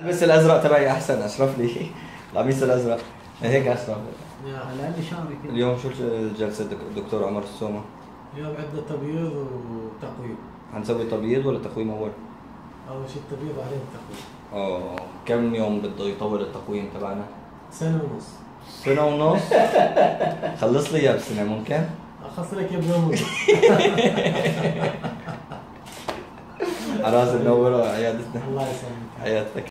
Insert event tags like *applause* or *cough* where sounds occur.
البس الأزرق تبعي أحسن أشرف لي. القميص الأزرق. هيك أشرف؟ على الأقل شعري كده. اليوم شو جلسة الدكتور عمر السومة؟ اليوم عندنا تبييض وتقويم. حنسوي تبييض ولا تقويم أول؟ أول شيء التبييض بعدين التقويم. آه كم يوم بده يطول التقويم تبعنا؟ سنة ونص. سنة ونص؟ *laughs* خلص لي اياه بسنة ممكن؟ اخلص لك اياه بيوم ونص. على راسي منورة عيادتنا. *laughs* الله يسلمك. عيادتك.